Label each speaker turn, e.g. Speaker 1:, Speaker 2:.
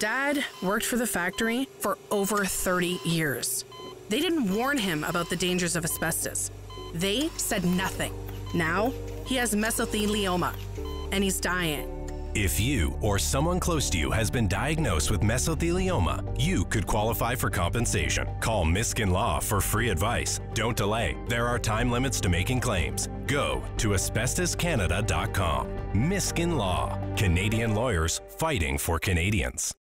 Speaker 1: Dad worked for the factory for over 30 years. They didn't warn him about the dangers of asbestos. They said nothing. Now he has mesothelioma and he's dying.
Speaker 2: If you or someone close to you has been diagnosed with mesothelioma, you could qualify for compensation. Call Miskin Law for free advice. Don't delay. There are time limits to making claims. Go to asbestoscanada.com. Miskin Law. Canadian lawyers fighting for Canadians.